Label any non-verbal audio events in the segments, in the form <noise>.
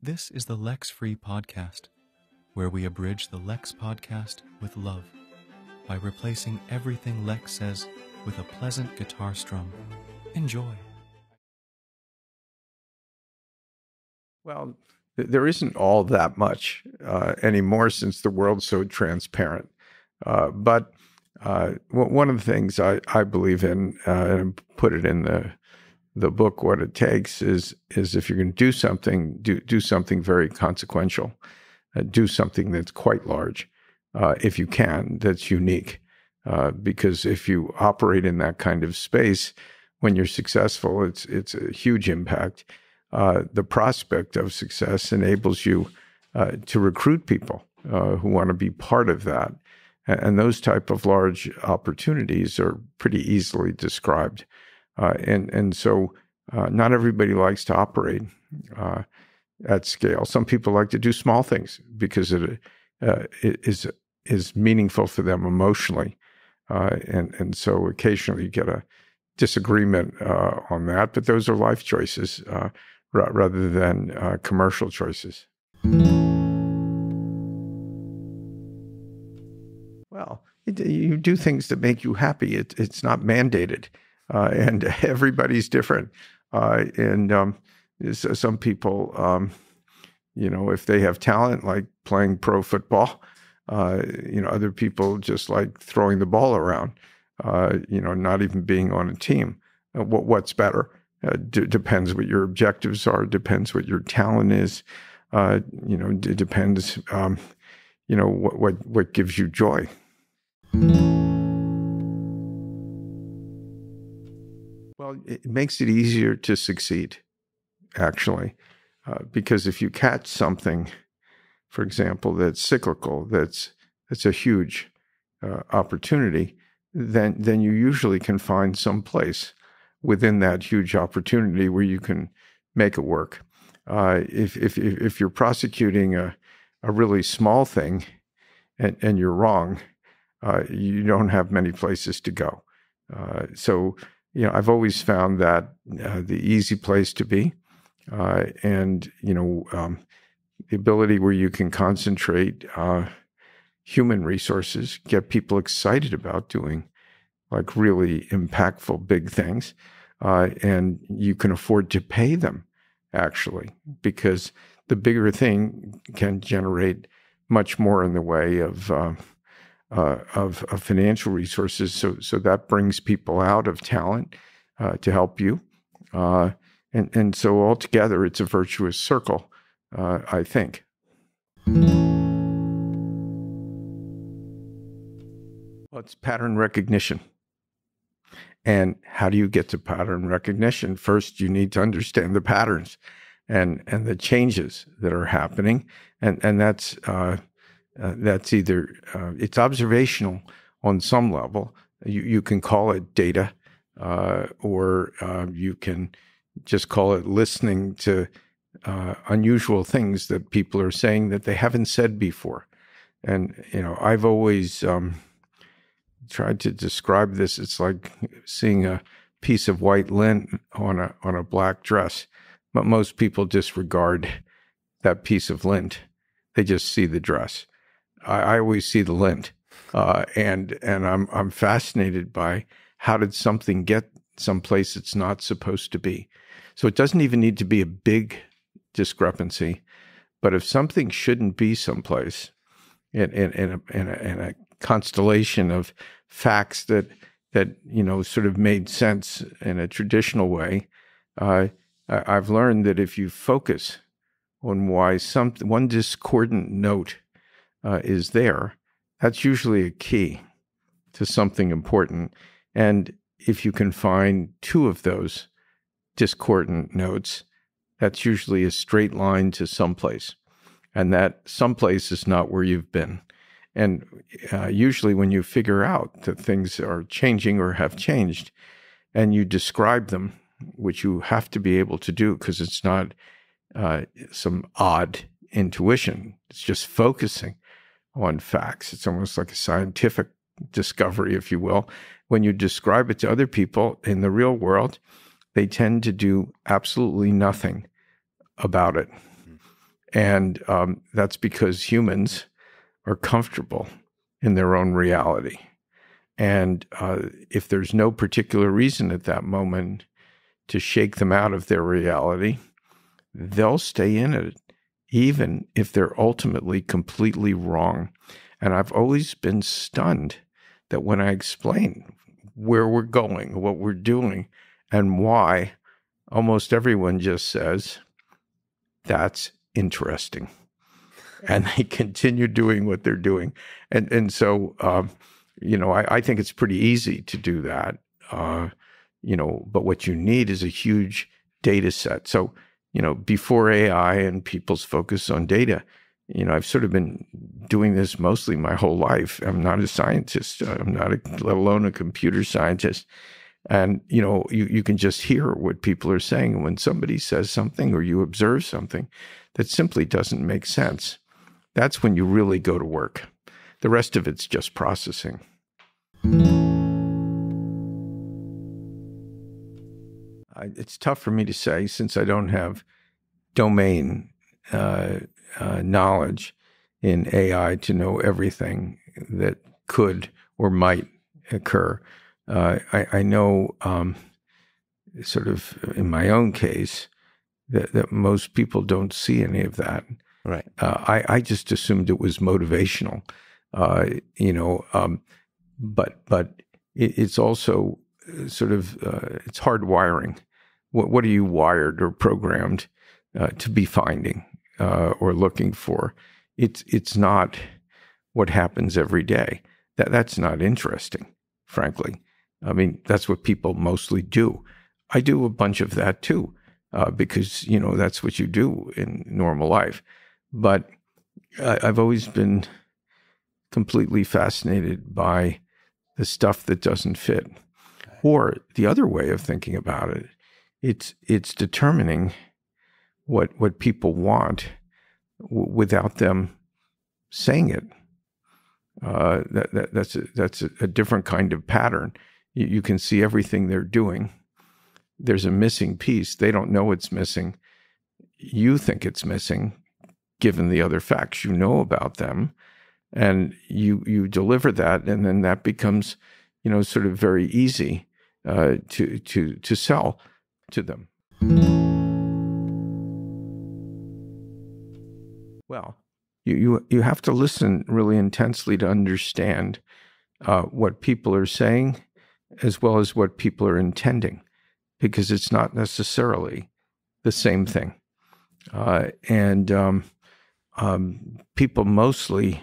This is the Lex Free Podcast, where we abridge the Lex Podcast with love by replacing everything Lex says with a pleasant guitar strum. Enjoy. Well, there isn't all that much uh, anymore since the world's so transparent. Uh, but uh, one of the things I, I believe in, uh, and put it in the the book, what it takes is is if you're going to do something, do do something very consequential, uh, do something that's quite large, uh, if you can, that's unique. because if you operate in that kind of space, when you're successful, it's it's a huge impact uh, the prospect of success enables you uh, to recruit people uh, who want to be part of that. And, and, those type of large opportunities are pretty easily described. Uh, and, and so uh, not everybody likes to operate uh, at scale. Some people like to do small things because it, it is, is meaningful for them emotionally. and, and so occasionally you get a disagreement on that, but those are life choices rather than uh, commercial choices. Well, it, you do things that make you happy. It, it's not mandated, uh, and <laughs> everybody's different. Uh, and um, some people, um, you know, if they have talent like playing pro football, uh, you know, other people just like throwing the ball around. Uh, you know, not even being on a team. Uh, what, what's better? Uh, depends what your objectives are. Depends what your talent is. You know, depends. Um, you know what what what gives you joy. Well, it makes it easier to succeed, actually, uh, because if you catch something, for example, that's cyclical, that's that's a huge uh, opportunity, then then you usually can find some place within that huge opportunity where you can make it work. Uh, if, if, if you're prosecuting a, a really small thing and, and you're wrong, uh, you don't have many places to go. Uh, so, you know, I've always found that uh, the easy place to be, uh, and you know, um, the ability where you can concentrate uh, human resources, get people excited about doing like really impactful big things. Uh, and you can afford to pay them actually, because the bigger thing can generate much more in the way of, uh, uh, of, of, financial resources. So, so that brings people out of talent uh, to help you. Uh, and, and so altogether, it's a virtuous circle, uh, I think. Well, it's pattern recognition. And how do you get to pattern recognition? First, you need to understand the patterns and and the changes that are happening, and and that's uh, that's either uh, it's observational on some level. You you can call it data, uh, or uh, you can just call it listening to uh, unusual things that people are saying that they haven't said before. And you know, I've always um, tried to describe this. It's like seeing a piece of white lint on a on a black dress, but most people disregard that piece of lint. They just see the dress. I, I always see the lint, uh, and and I'm I'm fascinated by how did something get someplace it's not supposed to be. So it doesn't even need to be a big discrepancy, but if something shouldn't be someplace in in, in, a, in, a, in a constellation of facts that that you know sort of made sense in a traditional way. Uh, I've learned that if you focus on why some one discordant note uh, is there, that's usually a key to something important. And if you can find two of those discordant notes, that's usually a straight line to someplace. And that someplace is not where you've been. And uh, usually, when you figure out that things are changing or have changed, and you describe them, which you have to be able to do because it's not uh, some odd intuition, it's just focusing on facts. It's almost like a scientific discovery, if you will. When you describe it to other people in the real world, they tend to do absolutely nothing about it. And um, that's because humans are comfortable in their own reality. And uh, if there's no particular reason at that moment to shake them out of their reality, they'll stay in it, even if they're ultimately completely wrong. And I've always been stunned that when I explain where we're going, what we're doing, and why, almost everyone just says, that's interesting. And they <laughs> continue doing what they're doing. And, and so, um, you know, I, I, think it's pretty easy to do that. Uh, you know, but what you need is a huge data set. So, you know, before AI and people's focus on data, you know, I've sort of been doing this mostly my whole life. I'm not a scientist. I'm not, a, let alone a computer scientist. And you know, you you can just hear what people are saying when somebody says something or you observe something that simply doesn't make sense. That's when you really go to work. The rest of it's just processing. It's tough for me to say since I don't have domain uh, uh, knowledge in AI to know everything that could or might occur. Uh, I, I, know, um, sort of in my own case, that, that most people don't see any of that. Right. Uh, I, I just assumed it was motivational, uh, you know, um, but but it, it's also uh, sort of uh, it's hard wiring. What what are you wired or programmed to be finding or looking for? It's it's not what happens every day. That that's not interesting, frankly. I mean, that's what people mostly do. I do a bunch of that too, uh, because you know that's what you do in normal life. But I, I've always been completely fascinated by the stuff that doesn't fit. Or the other way of thinking about it, it's it's determining what what people want w- without them saying it. Uh, that, that that's a, that's a, different kind of pattern you, you can see everything they're doing. There's a missing piece. They don't know it's missing. You think it's missing, given the other facts you know about them, and you you deliver that, and then that becomes, you know, sort of very easy uh, to to to sell to them. Well, you you you have to listen really intensely to understand uh, what people are saying as well as what people are intending, because it's not necessarily the same thing. Uh, and um, um, people mostly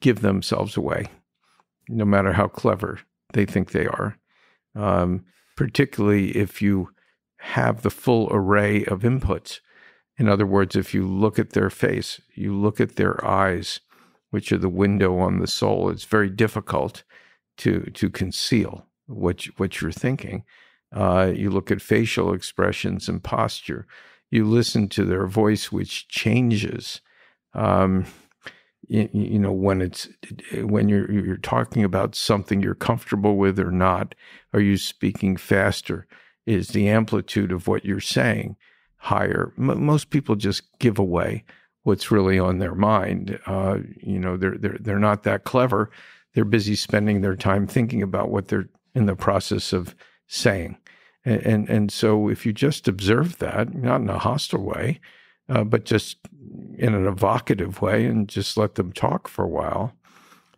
give themselves away, no matter how clever they think they are. Um, particularly if you have the full array of inputs. In other words, if you look at their face, you look at their eyes, which are the window on the soul, it's very difficult to to conceal what what you're thinking. Uh, you look at facial expressions and posture. You listen to their voice, which changes. Um, you, you, know when it's when you're you're talking about something you're comfortable with or not. Are you speaking faster? Is the amplitude of what you're saying higher? M- most people just give away what's really on their mind. Uh, you know, they're they're they're not that clever they're busy spending their time thinking about what they're in the process of saying. And, and, and so if you just observe that, not in a hostile way, uh, but just in an evocative way and just let them talk for a while,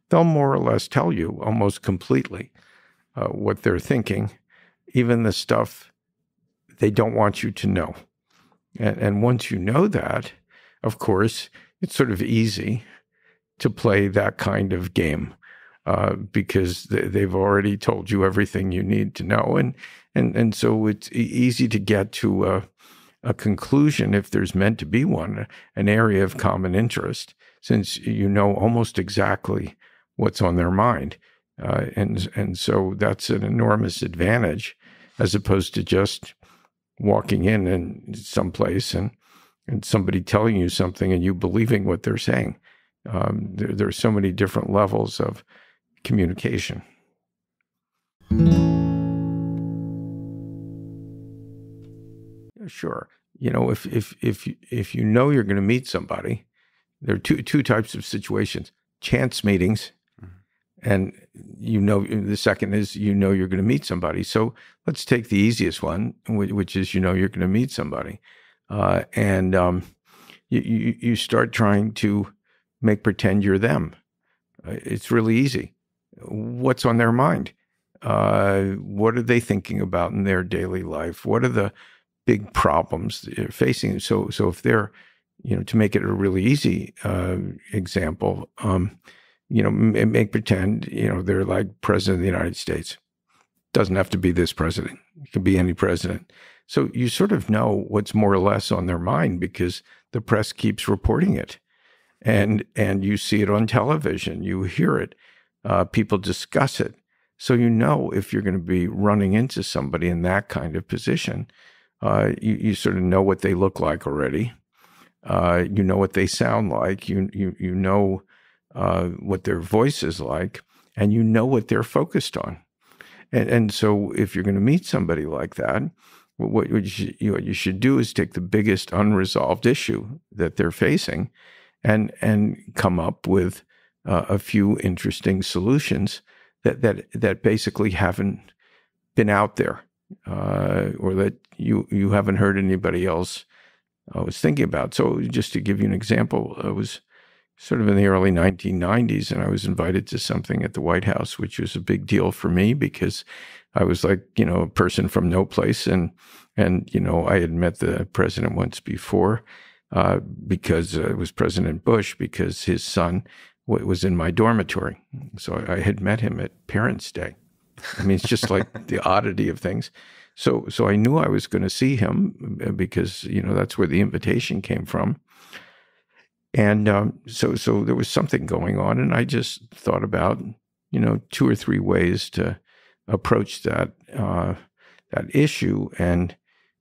they'll more or less tell you almost completely uh, what they're thinking, even the stuff they don't want you to know. And, and once you know that, of course, it's sort of easy to play that kind of game uh, because they've already told you everything you need to know, and and and so it's easy to get to a, a conclusion if there's meant to be one, an area of common interest, since you know almost exactly what's on their mind, uh, and and so that's an enormous advantage, as opposed to just walking in and someplace and and somebody telling you something and you believing what they're saying. Um, there, there, are so many different levels of communication. Sure. you know, if if if if you know you're going to meet somebody, there are two two types of situations: chance meetings. And you know the second is you know you're going to meet somebody. So let's take the easiest one, which is you know you're going to meet somebody, uh, and um, you, you start trying to make pretend you're them. Uh, it's really easy. What's on their mind? Uh, what are they thinking about in their daily life? What are the big problems they're facing? So, so if they're, you know, to make it a really easy uh, example, um, you know, make pretend, you know, they're like president of the United States. Doesn't have to be this president. It can be any president. So you sort of know what's more or less on their mind because the press keeps reporting it, and and you see it on television. You hear it. Uh, people discuss it. So you know if you're going to be running into somebody in that kind of position, uh, you, you sort of know what they look like already. Uh, you know what they sound like. You you you know uh, what their voice is like, and you know what they're focused on. And and so if you're going to meet somebody like that, what, you, should, you, you should do is take the biggest unresolved issue that they're facing, and and come up with uh, a few interesting solutions that that that basically haven't been out there, uh, or that you you haven't heard anybody else uh, was thinking about. So, just to give you an example, I was sort of in the early 1990s, and I was invited to something at the White House, which was a big deal for me because I was like, you know, a person from no place, and and you know, I had met the president once before uh, because uh, it was President Bush because his son was in my dormitory. So I had met him at Parents' Day. I mean, it's just like the <laughs> oddity of things. So, so I knew I was going to see him uh, because you know that's where the invitation came from. And um, so, so there was something going on, and I just thought about you know two or three ways to approach that uh, that issue. And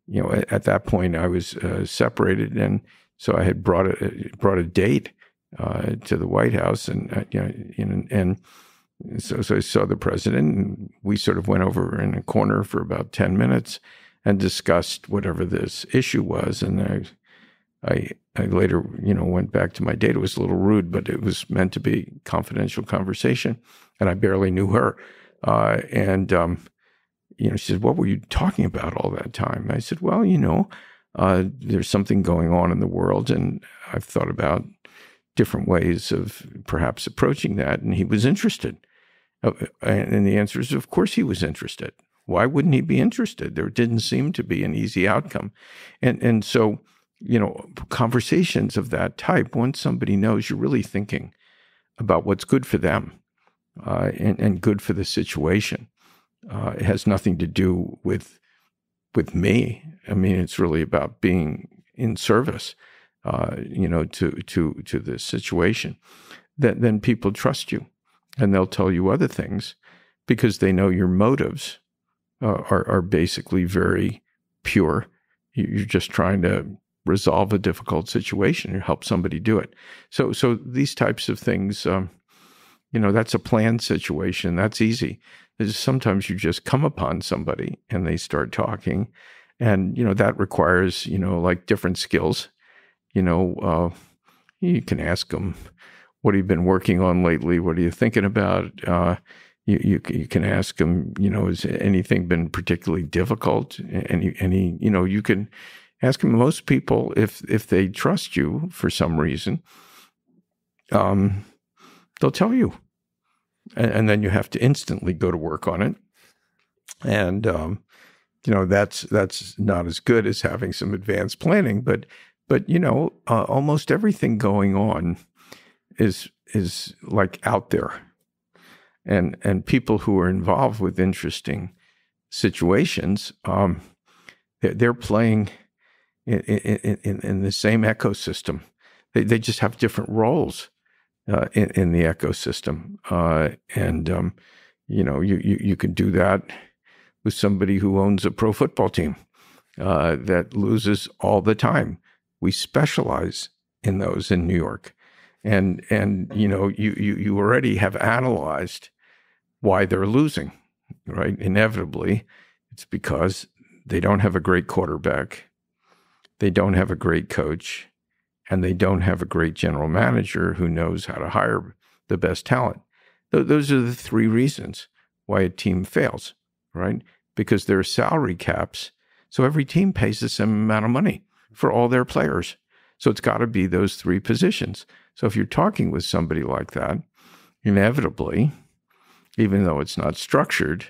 you know, at, at that point, I was uh, separated, and so I had brought a brought a date uh, to the White House, and uh, you know, and, and so, so I saw the president, and we sort of went over in a corner for about ten minutes and discussed whatever this issue was, and I. I, I later, you know, went back to my date. It was a little rude, but it was meant to be confidential conversation, and I barely knew her. Uh, and um, you know, she said, "What were you talking about all that time?" I said, "Well, you know, uh, there's something going on in the world, and I've thought about different ways of perhaps approaching that. And he was interested. Uh, and the answer is, of course, he was interested. Why wouldn't he be interested? There didn't seem to be an easy outcome. And, and so, you know, conversations of that type, once somebody knows you're really thinking about what's good for them uh, and, and good for the situation, uh, it has nothing to do with with me. I mean, it's really about being in service uh, you know, to to to this situation, that then people trust you, and they'll tell you other things because they know your motives uh, are are basically very pure. You're just trying to resolve a difficult situation or help somebody do it. So so these types of things, um, you know, that's a planned situation. That's easy. There's sometimes you just come upon somebody and they start talking, and you know that requires you know like different skills you know, uh, you can ask them, what have you been working on lately? What are you thinking about? Uh, you, you, you can ask them, you know, has anything been particularly difficult? Any, any, you know, you can ask them. Most people, if if they trust you for some reason, um, they'll tell you, and, and, then you have to instantly go to work on it. And um, you know, that's that's not as good as having some advanced planning, but but you know, uh, almost everything going on is is like out there, and and people who are involved with interesting situations, um, they're, they're playing in, in, in, in, the same ecosystem. They they just have different roles uh, in, in the ecosystem, uh, and um, you know, you, you you can do that with somebody who owns a pro football team uh, that loses all the time we specialize in those in New York. And and you know, you you you already have analyzed why they're losing, right? Inevitably, it's because they don't have a great quarterback. They don't have a great coach, and they don't have a great general manager who knows how to hire the best talent. Th- those are the three reasons why a team fails, right? Because there are salary caps. So every team pays the same amount of money for all their players. So it's got to be those three positions. So if you're talking with somebody like that, inevitably, even though it's not structured,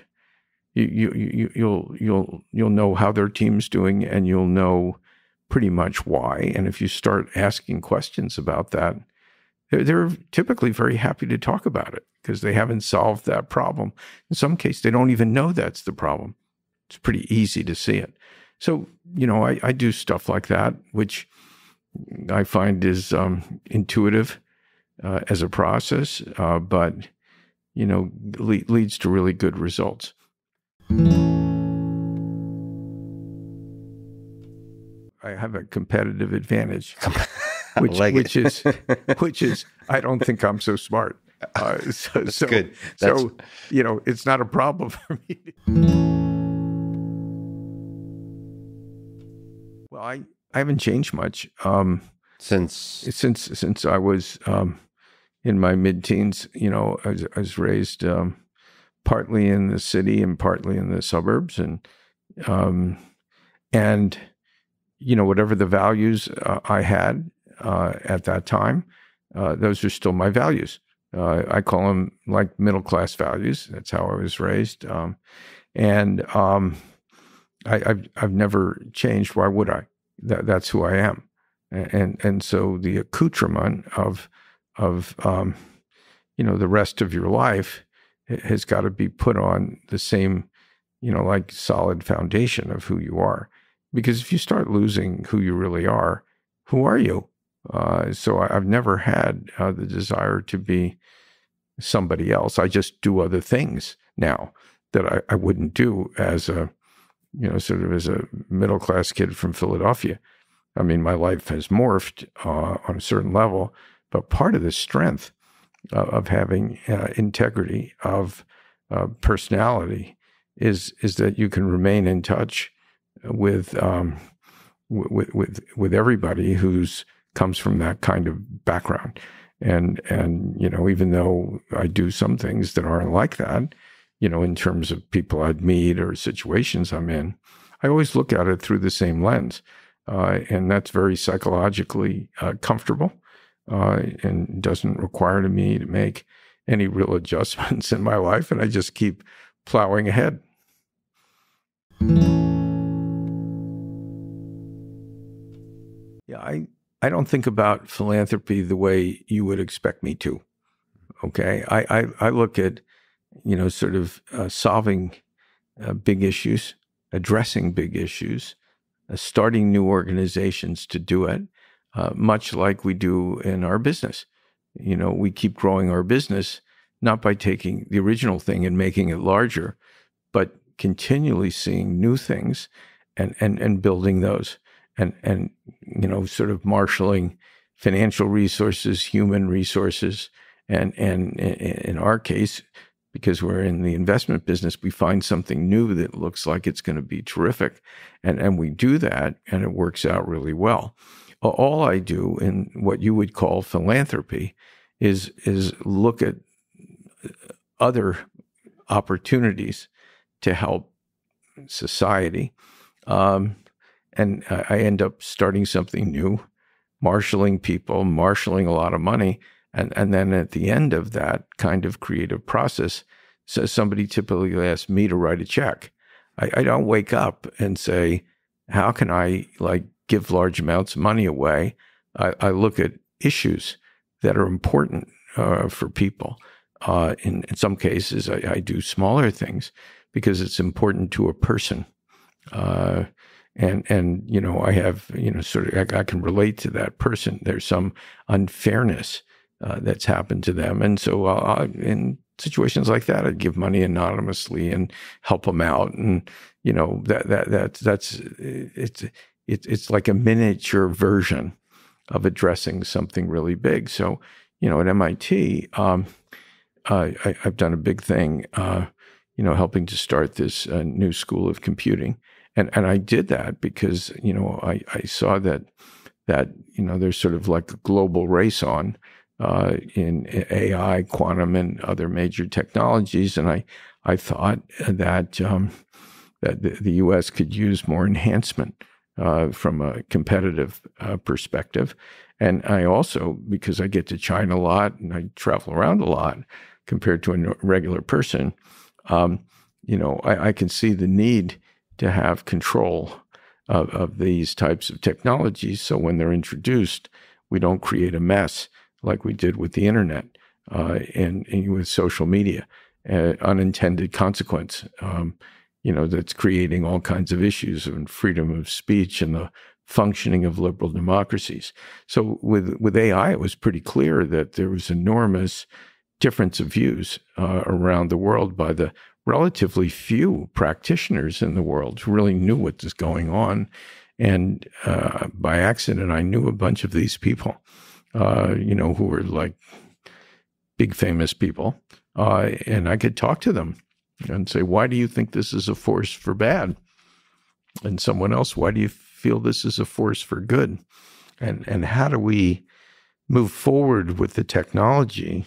you, you, you, you'll you'll you'll know how their team's doing, and you'll know pretty much why. And if you start asking questions about that, they're, they're typically very happy to talk about it because they haven't solved that problem. In some cases, they don't even know that's the problem. It's pretty easy to see it. So, you know, I, I do stuff like that, which I find is um, intuitive uh, as a process, uh, but, you know, le- leads to really good results. I have a competitive advantage, <laughs> which like which is <laughs> which is I don't think I'm so smart. <laughs> Uh, so That's so, good. That's- so you know it's not a problem for me. Well, I I haven't changed much um, Since since since I was um, in my mid-teens. You know, I was, I was raised um, partly in the city and partly in the suburbs, and um, and you know whatever the values uh, I had uh, at that time, uh, those are still my values. Uh, I call them like middle class values. That's how I was raised, um, and um, I, I've I've never changed. Why would I? That, that's who I am, and and so the accoutrement of of um, you know the rest of your life has got to be put on the same you know like solid foundation of who you are. Because if you start losing who you really are, who are you? Uh, so I, I've never had uh, the desire to be somebody else. I just do other things now that I, I wouldn't do as a, you know, sort of as a middle class kid from Philadelphia. I mean, my life has morphed uh, on a certain level, but part of the strength uh, of having uh, integrity of uh, personality is is that you can remain in touch with um, with with with everybody who's comes from that kind of background. And and you know even though I do some things that aren't like that you know in terms of people I'd meet or situations I'm in I always look at it through the same lens. Uh, and that's very psychologically uh, comfortable uh, and doesn't require to me to make any real <laughs> adjustments in my life and I just keep plowing ahead I I don't think about philanthropy the way you would expect me to. Okay, I I, I look at you know sort of uh, solving uh, big issues, addressing big issues, uh, starting new organizations to do it, uh, much like we do in our business. You know, we keep growing our business not by taking the original thing and making it larger, but continually seeing new things and and and building those and and you know sort of marshaling financial resources, human resources, and and in our case, because we're in the investment business, we find something new that looks like it's going to be terrific, and and we do that, and it works out really well. All I do in what you would call philanthropy is is look at other opportunities to help society. Um, and I end up starting something new, marshaling people, marshaling a lot of money, and and then at the end of that kind of creative process, so somebody typically asks me to write a check. I, I don't wake up and say, "How can I like give large amounts of money away?" I, I look at issues that are important uh, for people. Uh, in, in some cases, I, I, do smaller things because it's important to a person. Uh, and and you know I have you know sort of I, I can relate to that person. There's some unfairness uh, that's happened to them, and so uh, in situations like that, I'd give money anonymously and help them out, and you know that that that that's it's it's it's like a miniature version of addressing something really big. So you know at MIT, um, I, have done a big thing. Uh, you know, helping to start this uh, new school of computing and and I did that because you know I I saw that that you know there's sort of like a global race on uh, in AI, quantum, and other major technologies, and I I thought that um, that the, the, U.S. could use more enhancement uh, from a competitive uh, perspective, and I also because I get to China a lot and I travel around a lot compared to a regular person, um, you know I, I can see the need to have control of, of these types of technologies. So when they're introduced, we don't create a mess like we did with the internet uh, and, and, with social media, uh, unintended consequence. Um, you know that's creating all kinds of issues and freedom of speech and the functioning of liberal democracies. So with with AI, it was pretty clear that there was enormous difference of views uh, around the world by the relatively few practitioners in the world who really knew what was going on. And uh, by accident, I knew a bunch of these people, uh, you know, who were like big famous people. Uh, and I could talk to them and say, why do you think this is a force for bad? And someone else, why do you feel this is a force for good? And, and how do we move forward with the technology,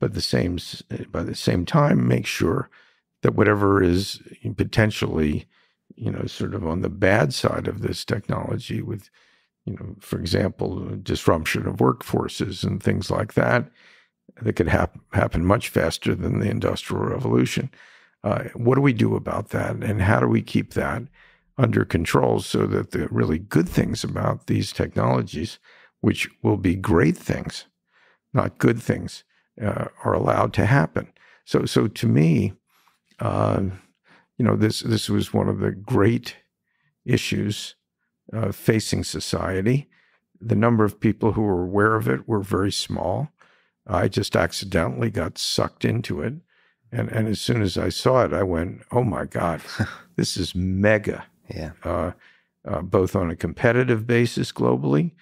but the same, by the same time, make sure that whatever is potentially, you know, sort of on the bad side of this technology with, you know, for example, disruption of workforces and things like that, that could hap- happen much faster than the Industrial Revolution. Uh, what do we do about that? And how do we keep that under control so that the really good things about these technologies, which will be great things, not good things, uh, are allowed to happen? So, so to me, uh, you know, this this was one of the great issues uh, facing society. The number of people who were aware of it were very small. I just accidentally got sucked into it, and and as soon as I saw it, I went, "Oh my God, <laughs> this is mega!" Yeah. Uh, uh, both on a competitive basis globally,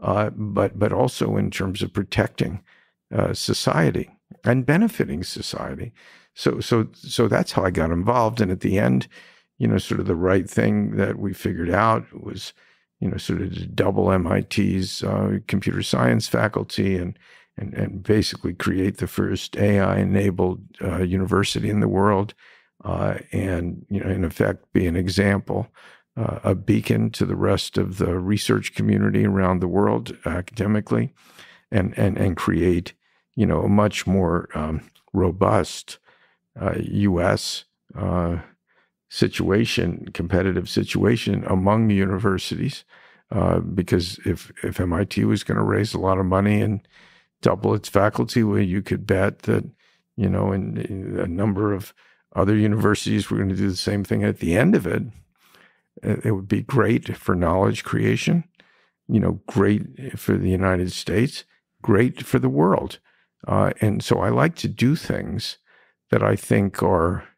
uh, but but also in terms of protecting uh, society and benefiting society. So so so that's how I got involved. And at the end, you know, sort of the right thing that we figured out was, you know, sort of double MIT's uh, computer science faculty and and and basically create the first AI-enabled uh, university in the world, uh, and you know, in effect, be an example. Uh, a beacon to the rest of the research community around the world academically, and and and create, you know, a much more um, robust U.S. Uh, uh, situation, competitive situation among the universities, uh, because if if MIT was going to raise a lot of money and double its faculty, well, you could bet that you know, in a number of other universities were going to do the same thing. At the end of it, it would be great for knowledge creation, you know, great for the United States, great for the world. Uh, and so I like to do things that I think are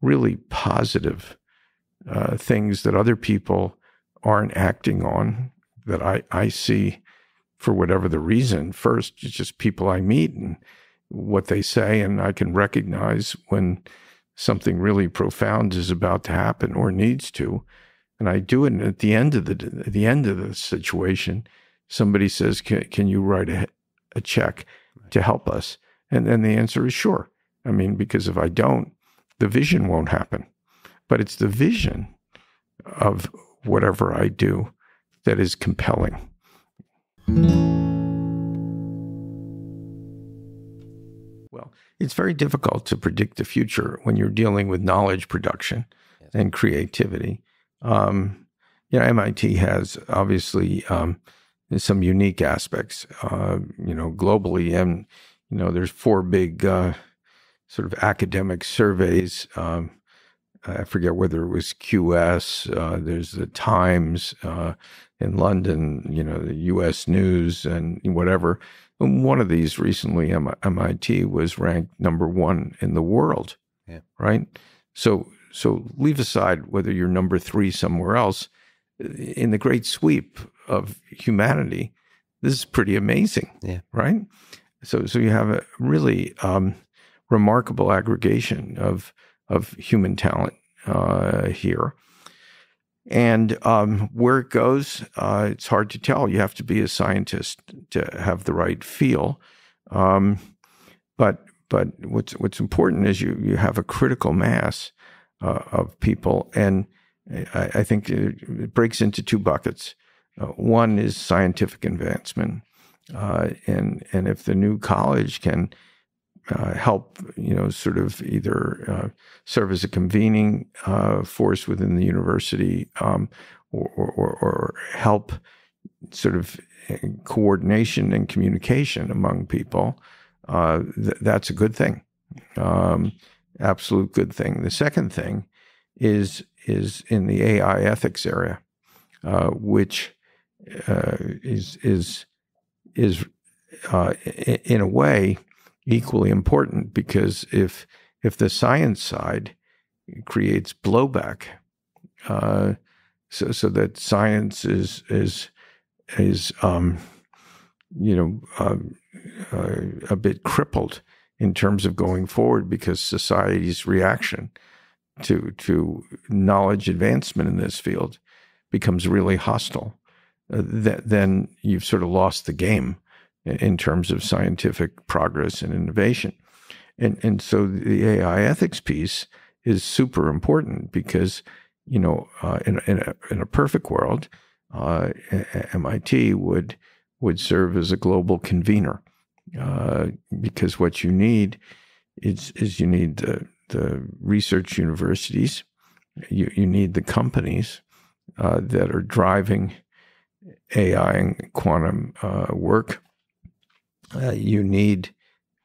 really positive uh, things that other people aren't acting on that I, I see for whatever the reason. First, it's just people I meet and what they say, and I can recognize when something really profound is about to happen or needs to. And I do it. And at the end of the at the end of the situation, somebody says, "Can, can you write a, a check to help us?" And then the answer is sure. I mean, because if I don't, the vision won't happen. But it's the vision of whatever I do that is compelling. Well, it's very difficult to predict the future when you're dealing with knowledge production yes. and creativity. Um, you know, MIT has obviously um, some unique aspects, uh, you know, globally. And, you know, there's four big uh, sort of academic surveys. Um, I forget whether it was QS. Uh, there's the Times uh, in London, you know, the U.S. News and whatever. And one of these recently, MIT was ranked number one in the world. Yeah. Right. So, so leave aside whether you're number three somewhere else. In the great sweep of humanity, this is pretty amazing. Yeah. Right. So, so you have a really um, remarkable aggregation of of human talent uh, here. And um, where it goes, uh, it's hard to tell. You have to be a scientist to have the right feel. Um, but but what's what's important is you you have a critical mass uh, of people, and I, I, think it breaks into two buckets. Uh, one is scientific advancement, uh, and and if the new college can uh, help, you know, sort of either uh, serve as a convening uh, force within the university um, or, or, or, help sort of uh, coordination and communication among people, uh, th- that's a good thing. Um, absolute good thing. The second thing is is in the AI ethics area, uh, which is is is in a way equally important because if if the science side creates blowback, uh, so so that science is is is um, you know um, uh, a bit crippled in terms of going forward because society's reaction to to knowledge advancement in this field becomes really hostile. Uh, th- then you've sort of lost the game in terms of scientific progress and innovation. And, and so the AI ethics piece is super important because, you know, uh, in, in, a, in a perfect world, uh, MIT would would serve as a global convener uh, because what you need is is you need the, the research universities, you, you need the companies uh, that are driving AI and quantum uh, work, uh, you need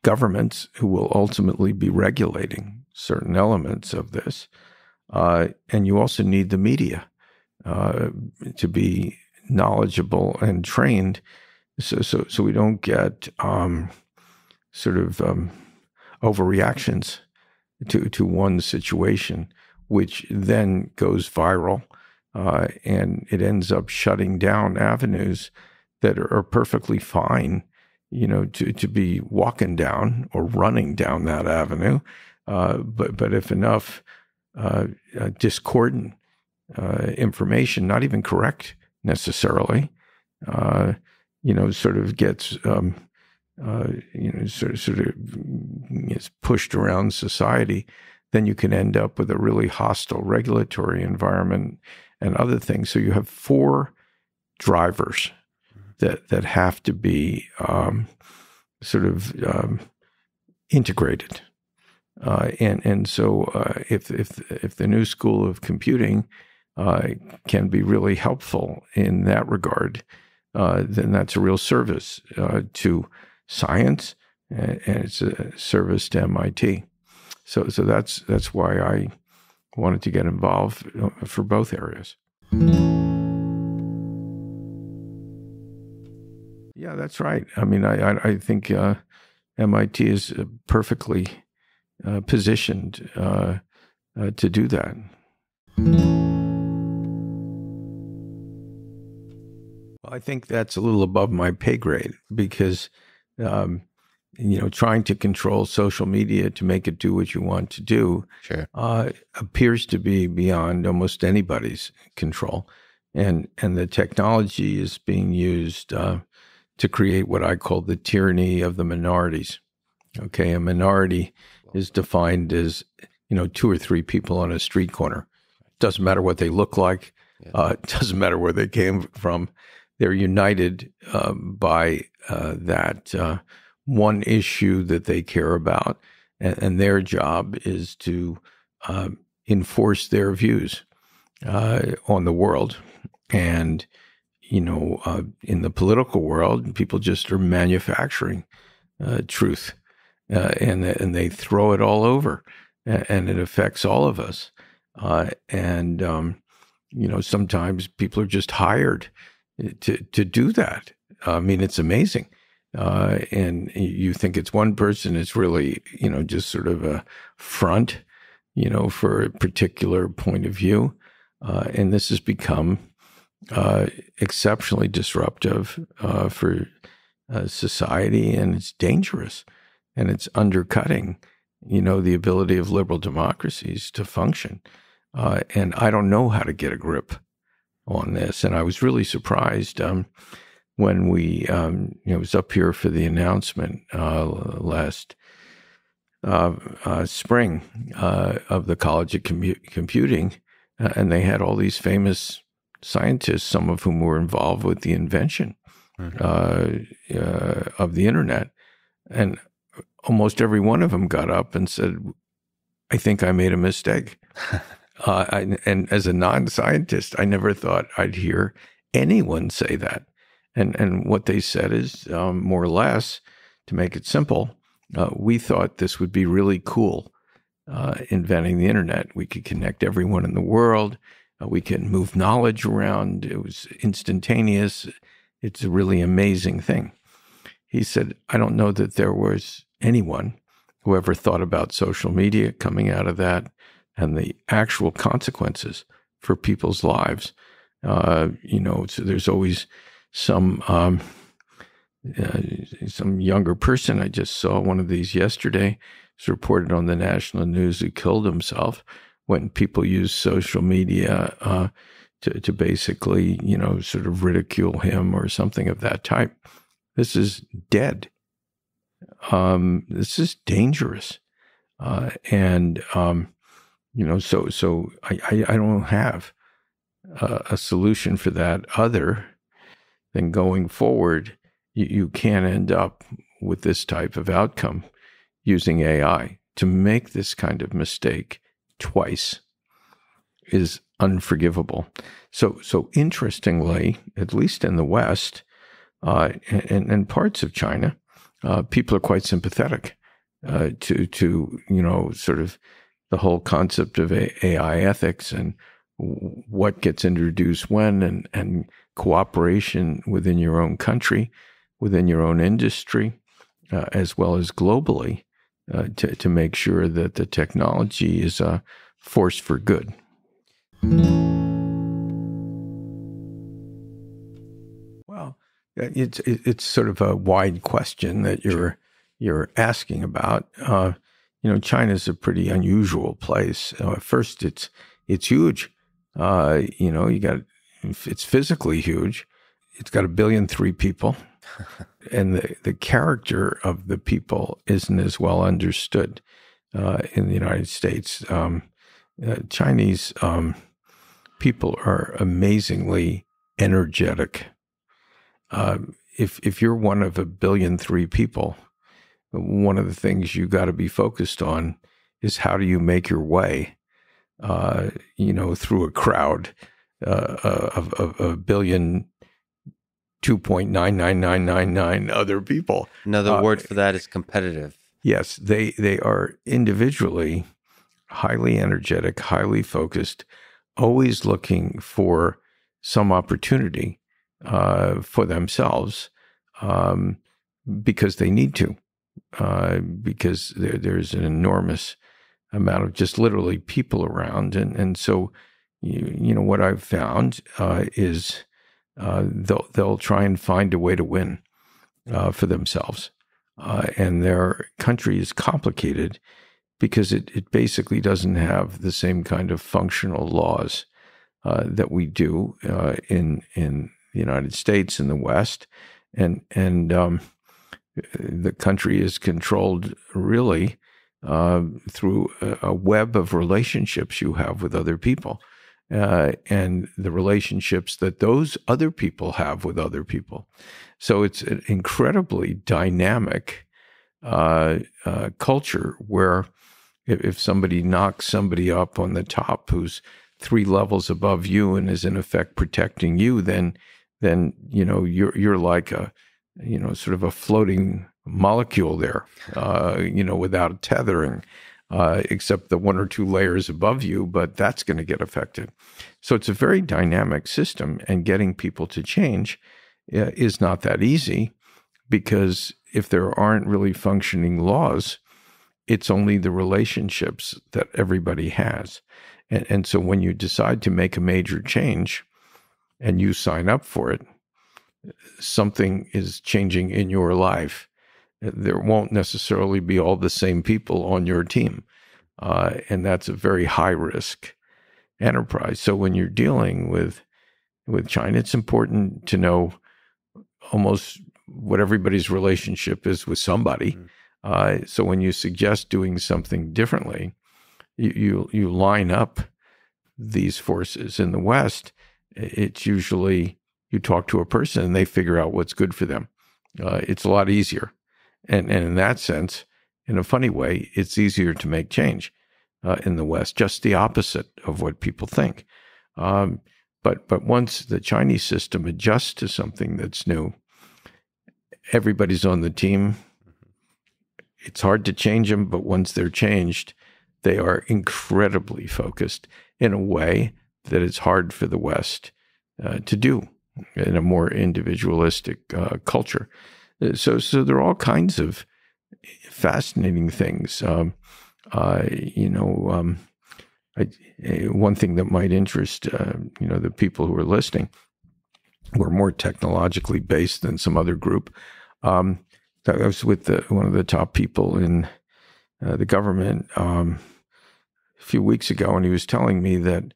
governments who will ultimately be regulating certain elements of this. Uh, and you also need the media uh, to be knowledgeable and trained so, so, so we don't get um, sort of um, overreactions to, to one situation, which then goes viral uh, and it ends up shutting down avenues that are perfectly fine you know, to, to be walking down or running down that avenue. Uh, but, but if enough uh, uh, discordant uh, information, not even correct necessarily, uh, you know, sort of gets, um, you know, sort of, sort of gets pushed around society, then you can end up with a really hostile regulatory environment and other things. So you have four drivers that that have to be um, sort of um, integrated. Uh, and and so uh, if if if the new school of computing uh, can be really helpful in that regard, uh, then that's a real service uh, to science, and, and, it's a service to MIT. So so that's that's why I wanted to get involved uh, for both areas. Yeah, that's right. I mean, I I, I think uh, MIT is uh, perfectly uh, positioned uh, uh, to do that. I think that's a little above my pay grade because, um, you know, trying to control social media to make it do what you want to do sure. uh, appears to be beyond almost anybody's control, and and the technology is being used uh, to create what I call the tyranny of the minorities. Okay, a minority is defined as you know two or three people on a street corner. Doesn't matter what they look like. Uh, <laughs> doesn't matter where they came from. They're united um, by uh, that uh, one issue that they care about, and, and their job is to um, enforce their views uh, on the world. And you know, uh, in the political world, people just are manufacturing uh, truth, uh, and and they throw it all over, and, it affects all of us. Uh, and um, you know, sometimes people are just hired to to do that. I mean, it's amazing. Uh, and you think it's one person, it's really, you know, just sort of a front, you know, for a particular point of view. Uh, and this has become uh, exceptionally disruptive uh, for uh, society, and it's dangerous, and it's undercutting, you know, the ability of liberal democracies to function. Uh, and I don't know how to get a grip on this, and I was really surprised um, when we um, you know was up here for the announcement uh, last uh, spring of the College of Commu- Computing, and they had all these famous scientists, some of whom were involved with the invention mm-hmm. of the internet, and almost every one of them got up and said, "I think I made a mistake." <laughs> Uh, I, and as a non-scientist, I never thought I'd hear anyone say that. And and what they said is um, more or less, to make it simple, uh, we thought this would be really cool, uh, inventing the internet. We could connect everyone in the world. Uh, we can move knowledge around. It was instantaneous. It's a really amazing thing. He said, I don't know that there was anyone who ever thought about social media coming out of that and the actual consequences for people's lives. Uh, you know, so there's always some um, uh, some younger person. I just saw one of these yesterday. It's reported on the national news who killed himself when people use social media uh, to to basically, you know, sort of ridicule him or something of that type. This is dead. Um, this is dangerous, uh, and um, you know, so so I I, I don't have a, a, solution for that other than going forward. You, you can't end up with this type of outcome using AI to make this kind of mistake twice is unforgivable. So so interestingly, at least in the West, uh, and, and parts of China, uh, people are quite sympathetic uh, to to you know sort of the whole concept of AI ethics and what gets introduced when and, and cooperation within your own country, within your own industry, uh, as well as globally uh, to, to make sure that the technology is a force for good. Well, it's it's sort of a wide question that you're you're asking about. Uh, you know, China is a pretty unusual place. Uh, first, it's it's huge. Uh, you know, you got it's physically huge. It's got a billion three people, <laughs> and the the character of the people isn't as well understood uh, in the United States. Um, uh, Chinese um, people are amazingly energetic. Um, if if you're one of a billion three people, one of the things you got to be focused on is how do you make your way, uh, you know, through a crowd uh, uh of, of a billion. 2.99999 other people. Another uh, word for that is competitive. Yes, they they are individually highly energetic, highly focused, always looking for some opportunity uh, for themselves um, because they need to uh, because there, there's an enormous amount of just literally people around, and and so you, you know what I've found uh, is uh, they'll they'll try and find a way to win uh, for themselves, uh, and their country is complicated because it it basically doesn't have the same kind of functional laws uh, that we do in in the United States in the West, and and um, the country is controlled really uh, through a, a, web of relationships you have with other people. Uh, and the relationships that those other people have with other people. So it's an incredibly dynamic uh, uh culture where if, if, somebody knocks somebody up on the top who's three levels above you and is in effect protecting you, then then you know you're you're like a you know, sort of a floating molecule there, uh, you know, without tethering, uh, except the one or two layers above you, but that's going to get affected. So it's a very dynamic system, and getting people to change uh, is not that easy because if there aren't really functioning laws, it's only the relationships that everybody has. And, and so when you decide to make a major change and you sign up for it, something is changing in your life. There won't necessarily be all the same people on your team. Uh, and that's a very high risk enterprise. So when you're dealing with with China. It's important to know almost what everybody's relationship is with somebody. Mm. Uh, so when you suggest doing something differently, you, you you line up these forces in the West. It's usually you talk to a person and they figure out what's good for them. Uh, it's a lot easier, and and in that sense, in a funny way, it's easier to make change uh, in the West. Just the opposite of what people think. Um, but but once the Chinese system adjusts to something that's new, everybody's on the team. It's hard to change them, but once they're changed, they are incredibly focused in a way that it's hard for the West uh, to do in a more individualistic uh, culture. Uh, so, so there are all kinds of fascinating things. Um, uh, you know, um, I, one thing that might interest uh, you know the people who are listening were more technologically based than some other group. Um, I was with the, one of the top people in uh, the government um, a few weeks ago, and he was telling me that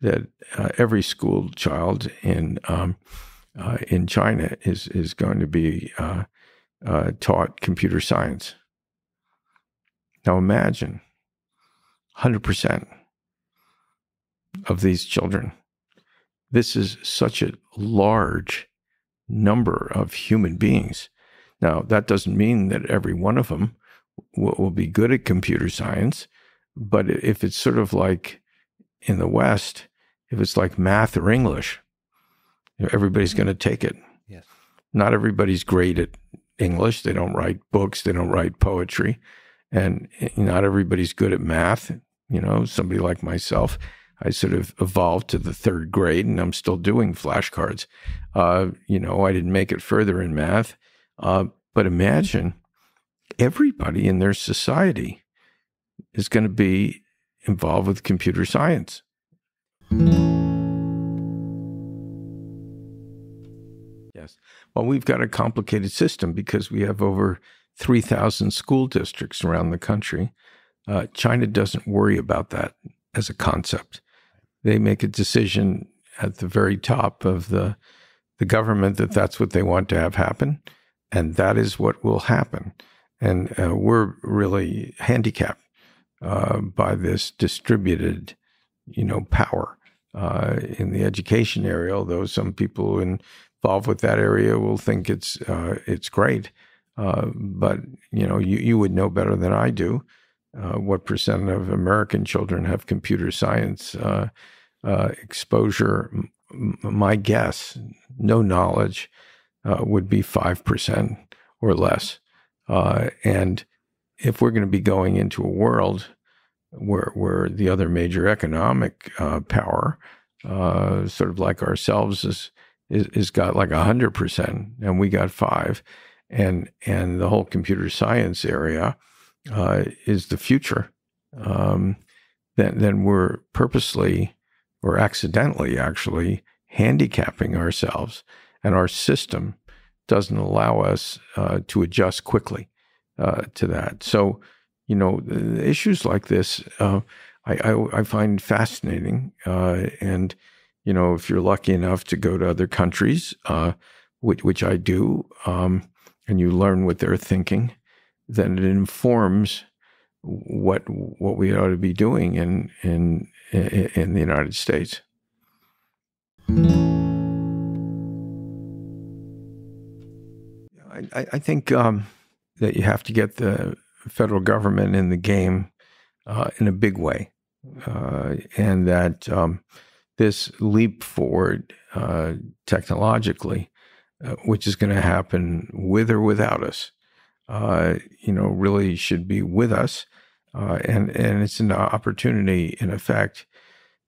that uh, every school child in um, uh, in China is is going to be uh, uh, taught computer science. Now imagine, hundred percent of these children. This is such a large number of human beings. Now, that doesn't mean that every one of them will, will be good at computer science, but if it's sort of like in the West, if it's like math or English, everybody's going to take it. Yes. Not everybody's great at English. They don't write books. They don't write poetry. And eh, not everybody's good at math. You know, somebody like myself I sort of evolved to the third grade and I'm still doing flashcards. Uh, you know, I didn't make it further in math. Uh, but imagine everybody in their society is going to be involved with computer science. Well, we've got a complicated system because we have over 3,000 school districts around the country. Uh, China doesn't worry about that as a concept they make a decision at the very top of the the government that that's what they want to have happen, and that is what will happen. And uh, we're really handicapped uh, by this distributed, you know, power uh, in the education area. Although some people involved with that area will think it's uh, it's great, uh, but you know, you you would know better than I do. Uh, what percent of American children have computer science uh, uh, exposure? M- my guess, no knowledge, uh, would be 5% or less. Uh, and if we're going to be going into a world where, where the other major economic uh, power, sort of like ourselves, is, is, got like 100%, and we got five, and, and the whole computer science area uh, is the future, um, then then we're purposely or accidentally actually handicapping ourselves, and our system doesn't allow us uh, to adjust quickly uh, to that. So, you know, issues like this, uh, I, I, I, find fascinating, uh, and you know, if you're lucky enough to go to other countries, uh, which, which I do, um, and you learn what they're thinking then it informs what what we ought to be doing in in in the United States. I, I think um, that you have to get the federal government in the game uh, in a big way, uh, and that um, this leap forward uh, technologically, uh, which is going to happen with or without us, uh, you know, really should be with us. Uh, and, and it's an opportunity, in effect,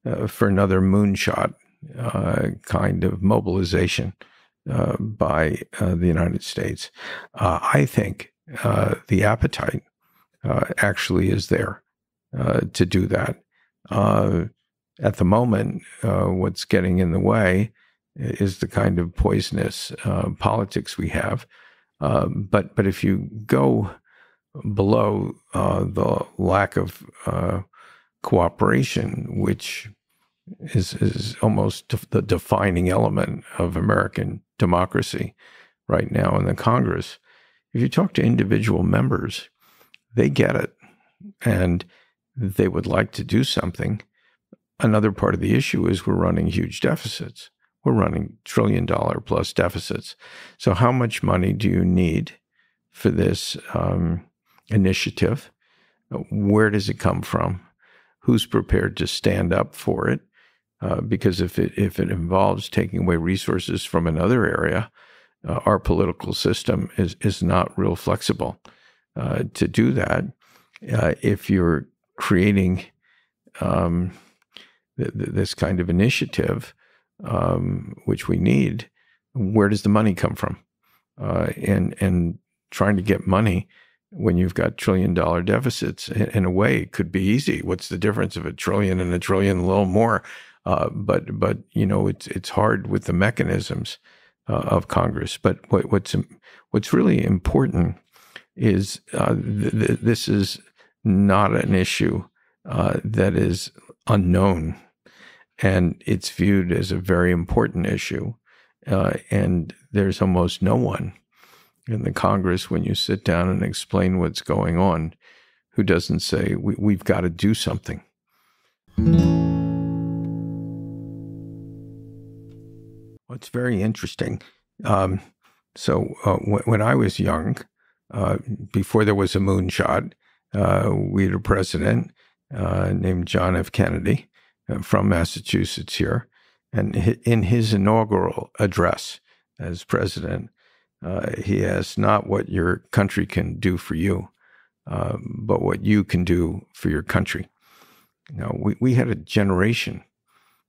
uh, for another moonshot uh, kind of mobilization by the United States. I think the appetite actually is there to do that. At the moment, what's getting in the way is the kind of poisonous politics we have uh, but but if you go below uh, the lack of uh, cooperation, which is is almost the defining element of American democracy right now in the Congress. If you talk to individual members, they get it and they would like to do something. Another part of the issue is we're running huge deficits. We're running trillion dollar plus deficits. So, how much money do you need for this um, initiative? Where does it come from? Who's prepared to stand up for it? Uh, because if it if it involves taking away resources from another area, uh, our political system is is not real flexible uh, to do that. Uh, if you're creating um, th- th- this kind of initiative, um, which we need, where does the money come from? Uh, and and trying to get money when you've got trillion dollar deficits in, in, a way could be easy. What's the difference of a trillion and a trillion, a little more? Uh, but but you know it's it's hard with the mechanisms uh, of Congress. But what, what's what's really important is uh, th- th- this is not an issue uh, that is unknown, and it's viewed as a very important issue. Uh, and there's almost no one in the Congress when you sit down and explain what's going on who doesn't say we, we've got to do something. What's very interesting. Um, so uh, w- when I was young, uh, before there was a moonshot, uh, we had a president uh, named John F. Kennedy uh, from Massachusetts here. And in his inaugural address as president, uh, he asked not what your country can do for you, but what you can do for your country. Now, we, we had a generation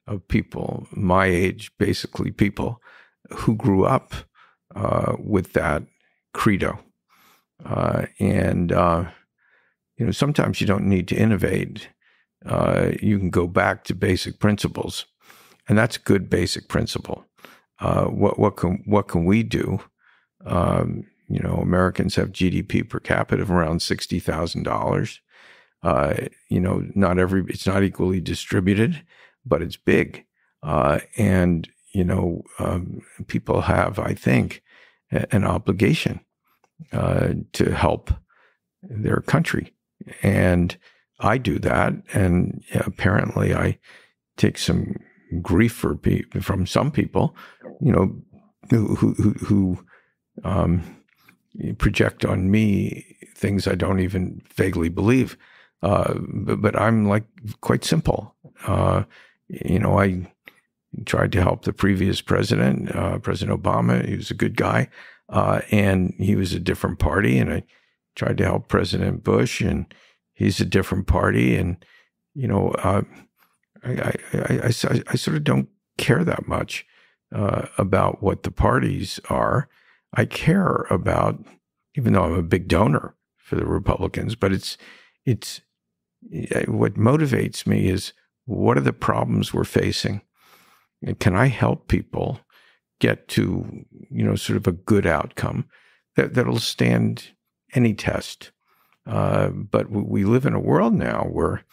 of people, my age, basically people who grew up uh, with that credo. Uh, and, uh, you know, sometimes you don't need to innovate. Uh, you can go back to basic principles. And that's a good basic principle. Uh, what, what, can, what can we do? Um, you know, Americans have GDP per capita of around $60,000. Uh, you know, not every, it's not equally distributed but it's big. Uh, and, you know, um, people have, I think, an obligation uh, to help their country. And I do that. And apparently I take some grief for pe- from some people, you know, who, who, who um, project on me things I don't even vaguely believe. Uh, but, but, I'm like quite simple. Uh, you know, I tried to help the previous president, uh, President Obama. He was a good guy, uh, and he was a different party. And I tried to help President Bush, and he's a different party. And you know, uh, I, I, I, I, sort of don't care that much uh, about what the parties are. I care about, even though I'm a big donor for the Republicans, but it's it's what motivates me is what are the problems we're facing? And can I help people get to, you know, sort of a good outcome that, that'll stand any test? Uh, but we live in a world now where,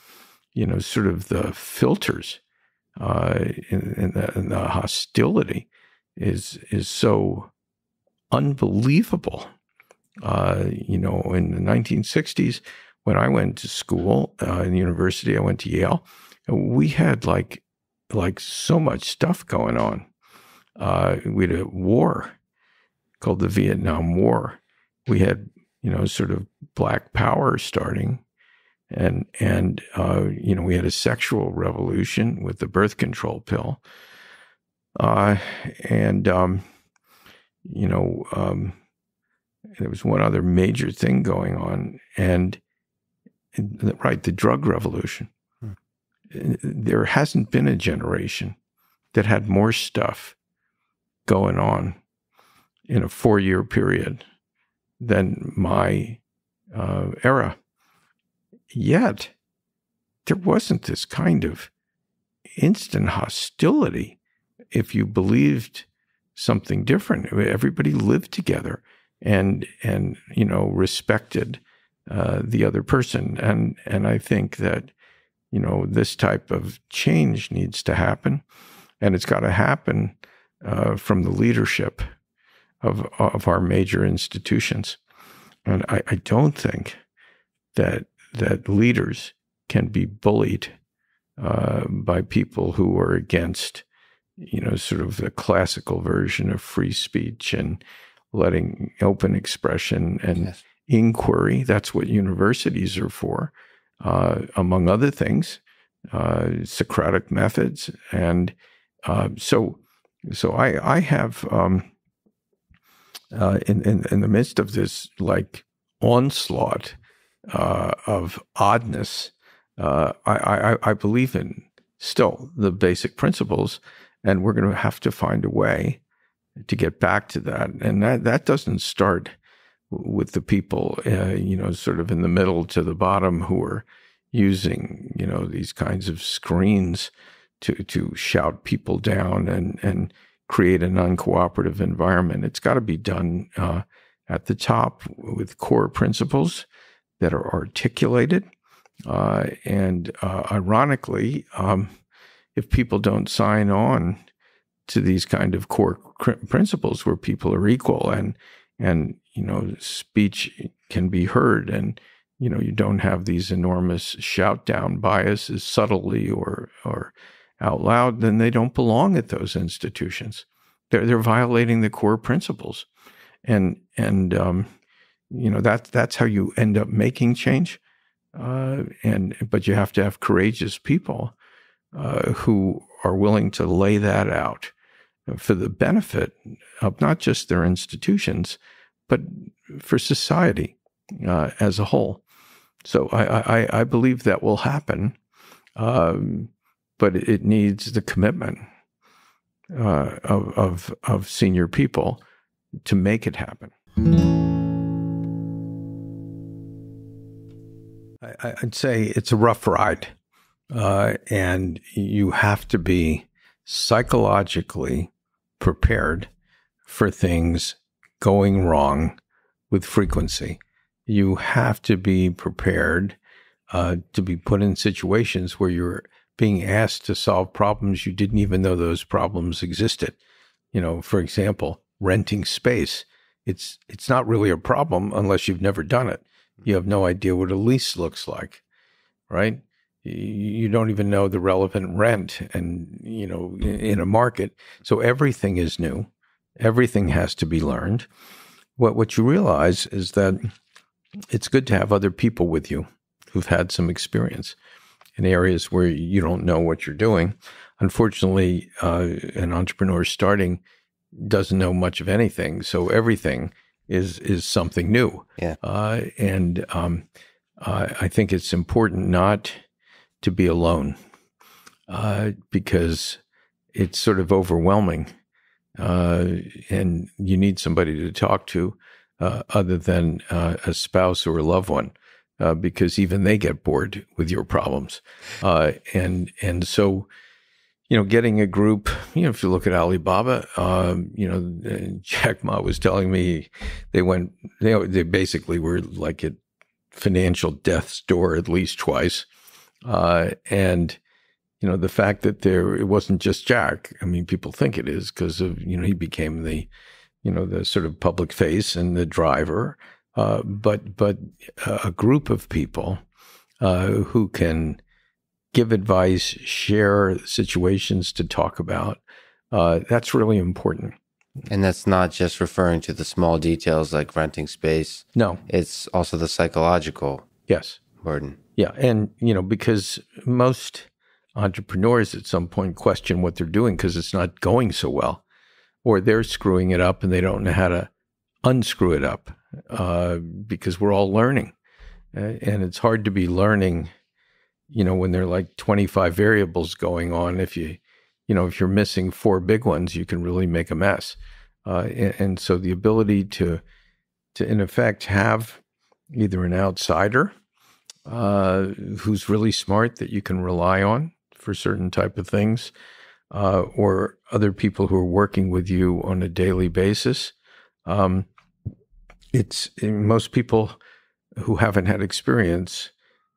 you know, sort of the filters uh, and, the, the hostility is is so unbelievable. Uh, you know, in the 1960s, when I went to school uh, in university, I went to Yale we had like like so much stuff going on. Uh, we had a war called the Vietnam War. We had you know sort of black power starting, and and uh, you know we had a sexual revolution with the birth control pill, uh, and um, you know um, there was one other major thing going on, and right the drug revolution. There hasn't been a generation that had more stuff going on in a four year period than my uh, era. Yet, there wasn't this kind of instant hostility if you believed something different. Everybody lived together and and you know respected uh, the other person, and and I think that you know, this type of change needs to happen, and it's got to happen uh, from the leadership of of our major institutions. And I, I don't think that that leaders can be bullied uh, by people who are against, you know, sort of the classical version of free speech and letting open expression and yes. inquiry. That's what universities are for, uh, among other things, uh, Socratic methods, and uh, so so I I have um, uh, in, in in the midst of this like onslaught uh, of oddness, uh, I, I, I believe in still the basic principles, and we're going to have to find a way to get back to that. And that that doesn't start with the people, uh, you know, sort of in the middle to the bottom who are using, you know, these kinds of screens to to shout people down and and create an uncooperative environment. It's got to be done uh, at the top with core principles that are articulated. Uh, and uh, ironically, um, if people don't sign on to these kind of core cr- principles where people are equal and and you know speech can be heard and you know you don't have these enormous shout down biases subtly or or out loud then they don't belong at those institutions they're they're violating the core principles and and um, you know that that's how you end up making change. Uh, and but you have to have courageous people uh, who are willing to lay that out for the benefit of not just their institutions, but for society uh, as a whole. So I, I, I, believe that will happen, um, but it needs the commitment uh, of, of, of senior people to make it happen. I, would say it's a rough ride, uh, and you have to be psychologically prepared for things going wrong with frequency. You have to be prepared uh, to be put in situations where you're being asked to solve problems you didn't even know those problems existed. You know, for example, renting space. It's it's not really a problem unless you've never done it. You have no idea what a lease looks like, right? You don't even know the relevant rent and you know in a market. So everything is new. Everything has to be learned. What what you realize is that it's good to have other people with you who've had some experience in areas where you don't know what you're doing. Unfortunately, uh, an entrepreneur starting doesn't know much of anything, so everything is is something new. Yeah, uh, and um, uh, I think it's important not to be alone uh, because it's sort of overwhelming, uh, and you need somebody to talk to uh, other than uh, a spouse or a loved one. Because even they get bored with your problems, and and so you know, getting a group, you know, if you look at Alibaba, um, you know, <laughs> Jack Ma was telling me they went, they, they basically were like at financial death's door at least twice. Uh, and, you know, the fact that there, it wasn't just Jack. I mean, people think it is because of, you know, he became the, you know, the sort of public face and the driver. Uh, but, but a group of people uh, who can, give advice, share situations to talk about. Uh, that's really important. And that's not just referring to the small details like renting space. No, it's also the psychological. Yes, burden. Yeah, and you know because most entrepreneurs at some point question what they're doing because it's not going so well, or they're screwing it up and they don't know how to unscrew it up uh, because we're all learning, and it's hard to be learning you know, when there are like 25 variables going on, if you, you know, if you're missing four big ones, you can really make a mess. Uh, and, and, so the ability to, to in effect have either an outsider uh, who's really smart that you can rely on for certain type of things, uh, or other people who are working with you on a daily basis. Um, it's most people who haven't had experience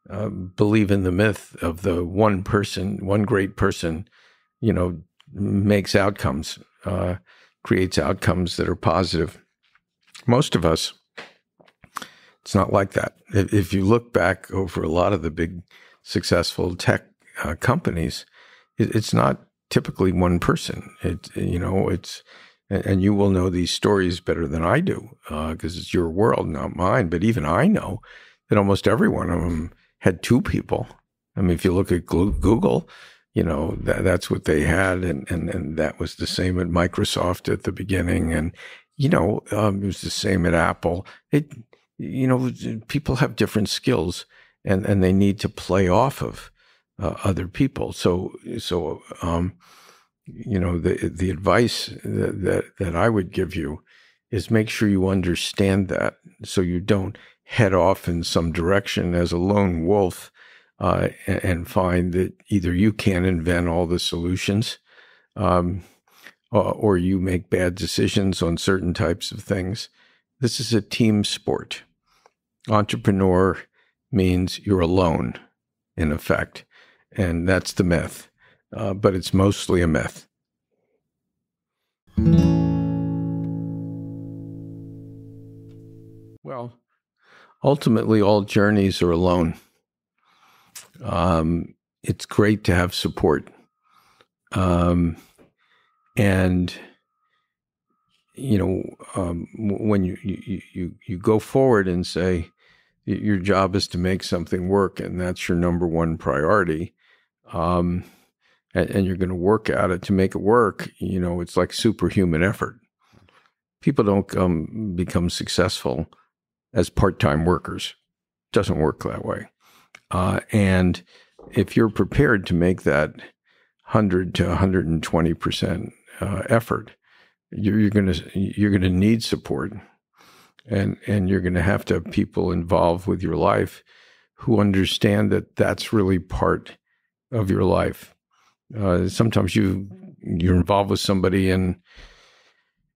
uh, believe in the myth of the one person, one great person, you know, makes outcomes, uh, creates outcomes that are positive. Most of us, it's not like that. If, you look back over a lot of the big successful tech uh, companies, it, it's not typically one person. It you know it's and you will know these stories better than I do because uh, it's your world, not mine. But even I know that almost every one of them had two people. I mean, if you look at Google, you know that, that's what they had, and, and and that was the same at Microsoft at the beginning, and you know um, it was the same at Apple. It you know people have different skills, and and they need to play off of uh, other people. So so um, you know the the advice that, that that I would give you is make sure you understand that, so you don't head off in some direction as a lone wolf uh, and find that either you can't invent all the solutions um, or you make bad decisions on certain types of things. This is a team sport. Entrepreneur means you're alone, in effect. And that's the myth. Uh, but it's mostly a myth. Well, ultimately, all journeys are alone. Um, it's great to have support. Um, and you know, um, when you, you you you go forward and say your job is to make something work, and that's your number one priority, um, and, and you're going to work at it to make it work. You know, it's like superhuman effort. People don't um, become successful as part-time workers. It doesn't work that way. Uh, and if you're prepared to make that 100 to 120 percent uh, effort, you're, you're going to you're going to need support, and and you're going to have to have people involved with your life who understand that that's really part of your life. Uh, sometimes you you're involved with somebody and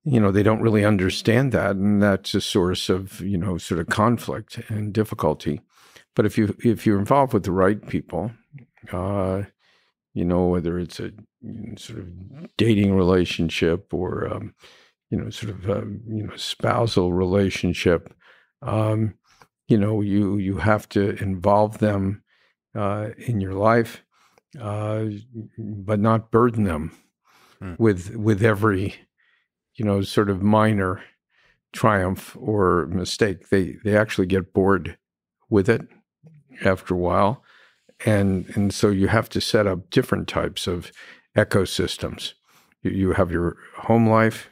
you know they don't really understand that and that's a source of you know sort of conflict and difficulty. But if you if you're involved with the right people, uh, you know whether it's a sort of dating relationship or um, you know sort of a, um, you know spousal relationship, um, you know you you have to involve them uh, in your life, uh, but not burden them hmm. with with every you know sort of minor triumph or mistake. They they actually get bored with it after a while. And, and so you have to set up different types of ecosystems. You, you have your home life,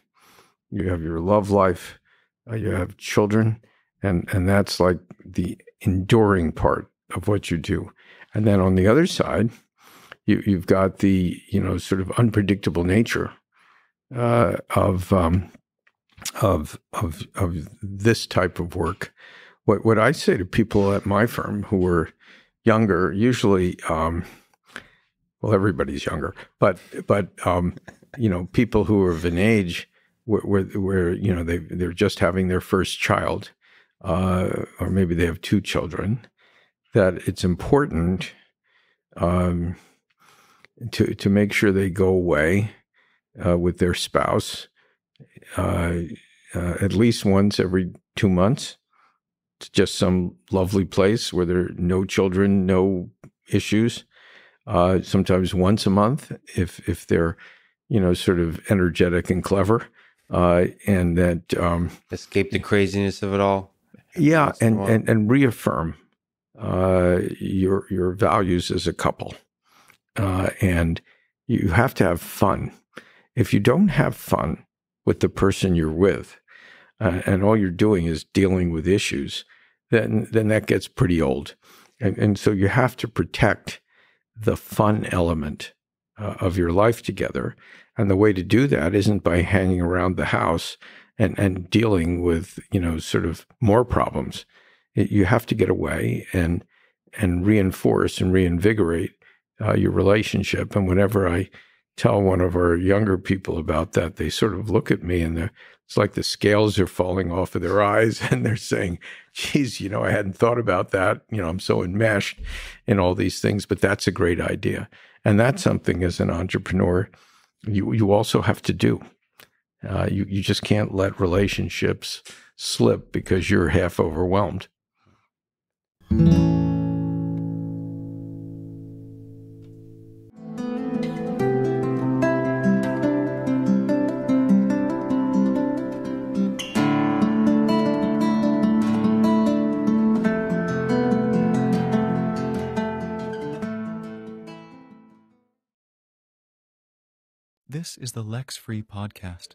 you have your love life, uh, you have children, and, and that's like the enduring part of what you do. And then on the other side, you, you've got the you know sort of unpredictable nature uh, of um, of of of this type of work, what what I say to people at my firm who are younger, usually, um, well, everybody's younger, but but um, you know, people who are of an age where, where, where you know they they're just having their first child, uh, or maybe they have two children, that it's important um, to to make sure they go away uh, with their spouse uh, uh at least once every two months to just some lovely place where there are no children, no issues. Uh, sometimes once a month, if if they're you know sort of energetic and clever, uh, and that um, escape the craziness of it all. Yeah, and, and and reaffirm uh, your your values as a couple, uh, and you have to have fun. If you don't have fun with the person you're with, uh, and all you're doing is dealing with issues, then then that gets pretty old, and, and so you have to protect the fun element uh, of your life together. And the way to do that isn't by hanging around the house and and dealing with you know sort of more problems. You have to get away and and reinforce and reinvigorate uh, your relationship. And whenever I tell one of our younger people about that, they sort of look at me and It's like the scales are falling off of their eyes <laughs> and they're saying, geez, you know, I hadn't thought about that. You know, I'm so enmeshed in all these things, but that's a great idea. And that's something as an entrepreneur you, you also have to do. Uh, you, you just can't let relationships slip because you're half overwhelmed. Lex Free Podcast.